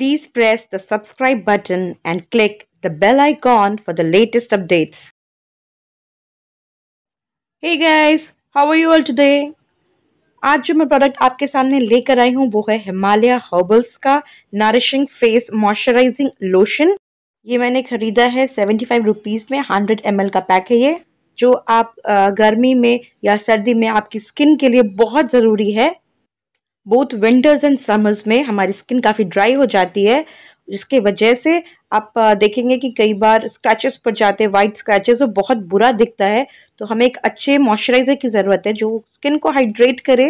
Please press the subscribe button and click the bell icon for the latest updates. Hey guys, how are you all today? आज जो मैं product आपके सामने लेकर आई हूँ वो है हिमालय हर्बल्स का नरिशिंग फेस मॉइस्चराइजिंग लोशन ये मैंने ख़रीदा है सेवेंटी फाइव रुपीज़ में हंड्रेड एम का पैक है ये जो आप गर्मी में या सर्दी में आपकी स्किन के लिए बहुत ज़रूरी है बोथ विंटर्स एंड समर्स में हमारी स्किन काफ़ी ड्राई हो जाती है। जिसके वजह से आप देखेंगे कि कई बार स्क्रैचेस पड़ जाते हैं वाइट स्क्रैचेस जो बहुत बुरा दिखता है। तो हमें एक अच्छे मॉइस्चराइज़र की ज़रूरत है, जो स्किन को हाइड्रेट करे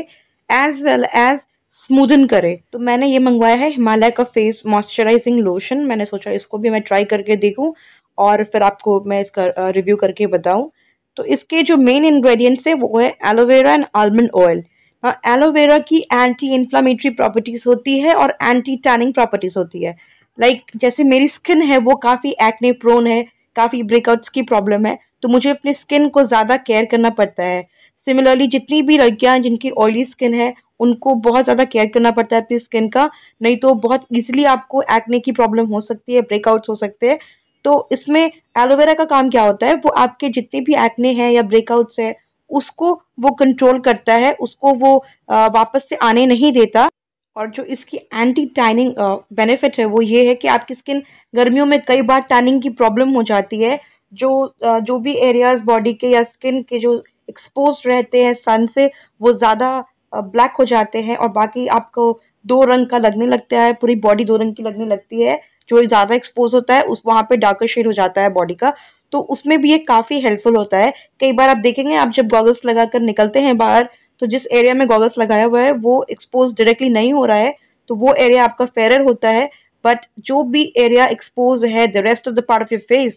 एज वेल एज स्मूदन करे। तो मैंने ये मंगवाया है हिमालय का फेस मॉइस्चराइजिंग लोशन मैंने सोचा इसको भी मैं ट्राई करके देखूँ और फिर आपको मैं इसका रिव्यू करके बताऊँ। तो इसके जो मेन इंग्रेडिएंट्स है, वो है aloe vera and almond oil aloe vera की एंटी इन्फ्लामेटरी प्रॉपर्टीज़ होती है और एंटी टैनिंग प्रॉपर्टीज़ होती है। लाइक like, जैसे मेरी स्किन है वो काफ़ी एक्ने प्रोन है काफ़ी ब्रेकआउट्स की प्रॉब्लम है तो मुझे अपनी स्किन को ज़्यादा केयर करना पड़ता है। सिमिलरली जितनी भी लड़कियाँ जिनकी ऑयली स्किन है उनको बहुत ज़्यादा केयर करना पड़ता है अपनी स्किन का नहीं तो बहुत ईजिली आपको एक्ने की प्रॉब्लम हो सकती है ब्रेकआउट्स हो सकते हैं। तो इसमें एलोवेरा का काम क्या होता है? वो आपके जितने भी एक्ने हैं या ब्रेकआउट्स है उसको वो कंट्रोल करता है, उसको वो वापस से आने नहीं देता। और जो इसकी एंटी टैनिंग बेनिफिट है, वो ये है कि आपकी स्किन गर्मियों में कई बार टैनिंग की प्रॉब्लम हो जाती है। जो जो भी एरियाज़ बॉडी के या स्किन के जो एक्सपोज रहते हैं सन से, वो ज़्यादा ब्लैक हो जाते हैं और बाकी आपको दो रंग का लगने लगता है, पूरी बॉडी दो रंग की लगने लगती है। जो ज़्यादा एक्सपोज होता है, उस, वहाँ पे डार्कर शेड हो जाता है बॉडी का। तो उसमें भी ये काफ़ी हेल्पफुल होता है। कई बार आप देखेंगे, आप जब गॉगल्स लगाकर निकलते हैं बाहर तो जिस एरिया में गॉगल्स लगाया हुआ है, वो एक्सपोज डायरेक्टली नहीं हो रहा है तो वो एरिया आपका फेरर होता है। बट जो भी एरिया एक्सपोज है the rest of the part of your face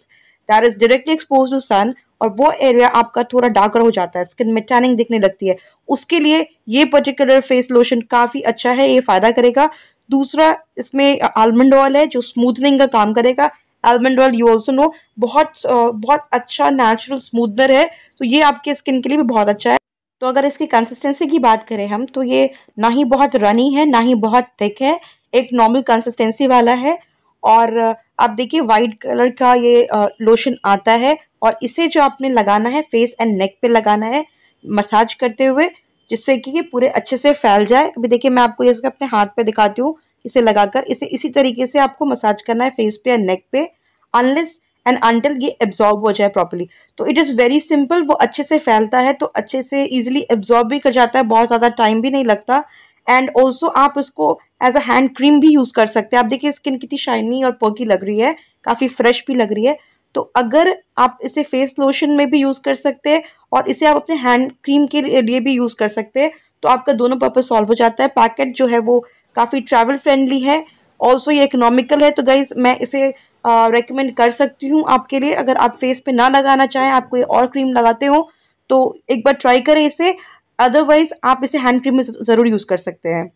that is directly expose to sun और वो एरिया आपका थोड़ा डार्कर हो जाता है स्किन में टैनिंग दिखने लगती है। उसके लिए ये पर्टिकुलर फेस लोशन काफ़ी अच्छा है, ये फ़ायदा करेगा। दूसरा, इसमें आलमंड ऑयल है, जो स्मूथनिंग का काम करेगा। Almond oil you also know बहुत बहुत अच्छा नेचुरल स्मूदनर है तो ये आपके स्किन के लिए भी बहुत अच्छा है। तो अगर इसकी कंसिस्टेंसी की बात करें हम तो ये ना ही बहुत रनी है, ना ही बहुत थिक है, एक नॉर्मल कंसिस्टेंसी वाला है। और आप देखिए वाइट कलर का ये लोशन आता है, और इसे जो आपने लगाना है फेस एंड नेक पे लगाना है मसाज करते हुए, जिससे कि ये पूरे अच्छे से फैल जाए। अभी देखिए मैं आपको ये अपने हाथ पे दिखाती हूँ इसे लगाकर इसे इसी तरीके से आपको मसाज करना है फेस पे या नेक पे अनलेस एंड अनटिल ये एब्जॉर्ब हो जाए प्रॉपरली तो इट इज़ वेरी सिंपल वो अच्छे से फैलता है तो अच्छे से ईजिली एब्जॉर्ब भी कर जाता है, बहुत ज़्यादा टाइम भी नहीं लगता. एंड ऑल्सो आप इसको एज अ हैंड क्रीम भी यूज़ कर सकते हैं. आप देखिए स्किन कितनी शाइनी और पर्की लग रही है, काफ़ी फ्रेश भी लग रही है. तो अगर आप इसे फेस लोशन में भी यूज़ कर सकते हैं और इसे आप अपने हैंड क्रीम के लिए भी यूज़ कर सकते हैं तो आपका दोनों पर्पज सॉल्व हो जाता है. पैकेट जो है वो काफ़ी ट्रैवल फ्रेंडली है ऑल्सो ये इकोनॉमिकल है तो गाइज़ मैं इसे रेकमेंड कर सकती हूँ आपके लिए। अगर आप फेस पे ना लगाना चाहें, आप कोई और क्रीम लगाते हो तो एक बार ट्राई करें इसे। अदरवाइज़ आप इसे हैंड क्रीम में ज़रूर यूज़ कर सकते हैं।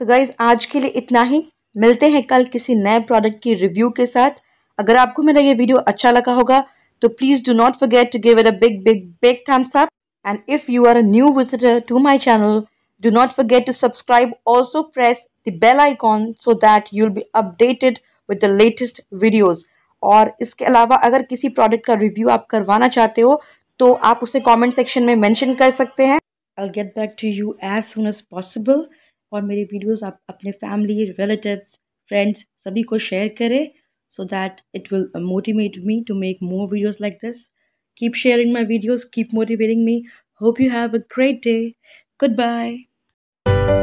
तो गाइज़ आज के लिए इतना ही। मिलते हैं कल किसी नए प्रोडक्ट की रिव्यू के साथ। अगर आपको मेरा ये वीडियो अच्छा लगा होगा तो please do not forget to give it a big big big thumbs up and if you are a new visitor to my channel do not forget to subscribe also press the bell icon so that you'll be updated with the latest videos और इसके अलावा, अगर किसी product का review आप करवाना चाहते हो तो आप उसे कमेंट सेक्शन में मेंशन कर सकते हैं। I get back to you as soon as possible और मेरी वीडियोस आप अपने फैमिली रिलेटिव्स फ्रेंड्स सभी को शेयर करें, so that it will motivate me to make more videos like this keep sharing my videos, keep motivating me hope you have a great day goodbye you